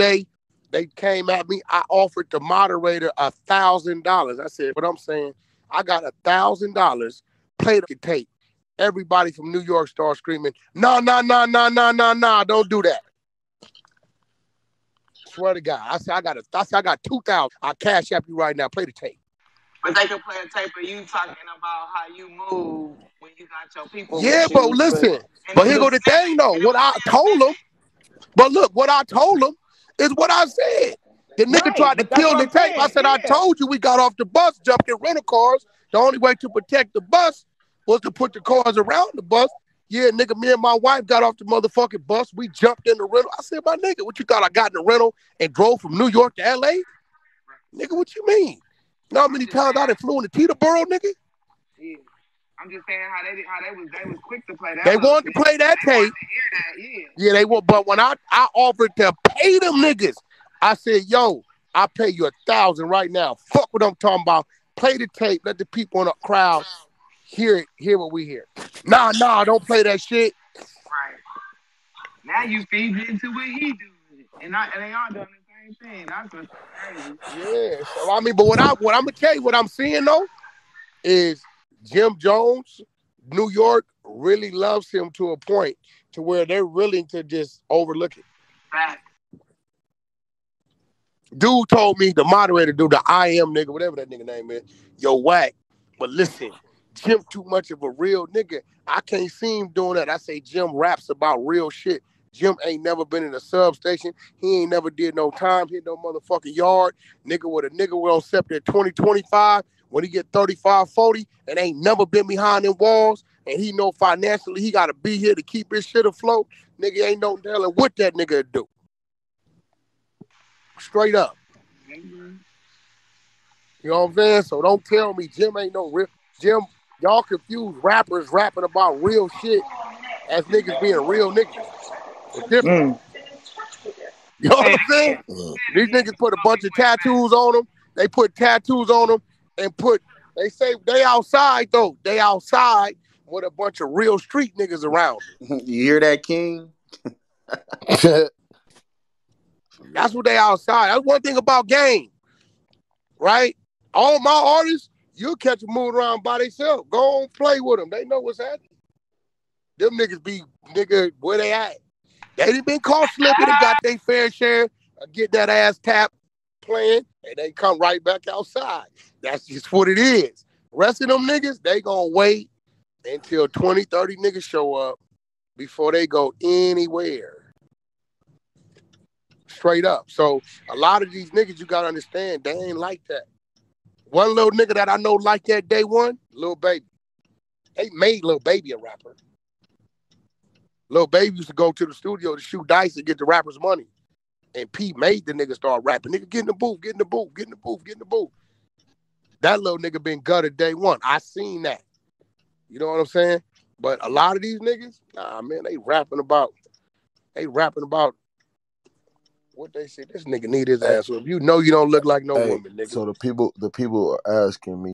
day they came at me, I offered the moderator a thousand dollars. I said, "What I'm saying, I got a thousand dollars. Play the tape." Everybody from New York started screaming, "No, no, no, no, no, no, no! Don't do that." Swear to God, I said I got a, I said I got two thousand. I cash app you right now. Play the tape. But they can play a tape of you talking about how you move when you got your people. Yeah, but you, listen, but it here go the thing though. What I told him, but look, what I told him is what I said. The nigga Right, tried to kill the tape. I said, I told you we got off the bus, jumped in rental cars. The only way to protect the bus was to put the cars around the bus. Yeah, nigga, me and my wife got off the motherfucking bus. We jumped in the rental. I said, my nigga, what you thought I got in the rental and drove from New York to LA? Nigga, what you mean? You know how many times I done flew into Teterboro, nigga? Yeah. I'm just saying how they how they was they was quick to play that. They wanted to play that tape. that, yeah. Yeah, they were. But when I, I offered to pay them niggas, I said, yo, I pay you a thousand right now. Fuck what I'm talking about. Play the tape. Let the people in the crowd hear it, hear what we hear. Nah, nah, don't play that shit. Right. Now you feed into what he do, and I, and they all doing the same thing. That's what's crazy. Yeah. So I mean, but what I what I'm gonna tell you, what I'm seeing though, is Jim Jones, New York really loves him to a point to where they're willing to just overlook it. Fact. Dude told me the moderator, dude, the I am nigga, whatever that nigga name is, yo whack. But listen, Jim too much of a real nigga. I can't see him doing that. I say Jim raps about real shit. Jim ain't never been in a substation. He ain't never did no time, hit no motherfucking yard. Nigga with a nigga will accept at 2025 when he get 35, 40 and ain't never been behind them walls. And he know financially he gotta be here to keep his shit afloat. Nigga ain't no telling what that nigga do. Straight up. Mhm. You know what I'm saying? So don't tell me Jim ain't no real Jim. Y'all confuse rappers rapping about real shit as niggas being real niggas. It's different. Mm. You know what I'm saying? These niggas put a bunch of tattoos on them. They put tattoos on them and put. They say they outside though. They outside with a bunch of real street niggas around. You hear that, King? That's what they outside. That's one thing about game, right? All my artists, you'll catch them moving around by themselves. Go on, play with them. They know what's happening. Them niggas be nigga where they at. They done been caught slipping and got their fair share. Get that ass tap playing, and they come right back outside. That's just what it is. Rest of them niggas, they gonna wait until 20, 30 niggas show up before they go anywhere straight up. So a lot of these niggas, you gotta understand, they ain't like that. One little nigga that I know like that day one, Lil Baby. They made Lil Baby a rapper. Lil Baby used to go to the studio to shoot dice and get the rappers money. And Pete made the nigga start rapping. Nigga, get in the booth, get in the booth, get in the booth, get in the booth. That little nigga been gutted day one. I seen that. You know what I'm saying? But a lot of these niggas, nah, man, they rapping about, they rapping about what they say. This nigga need his ass. So if you know you don't look like no Hey, woman, nigga. so the people the people are asking me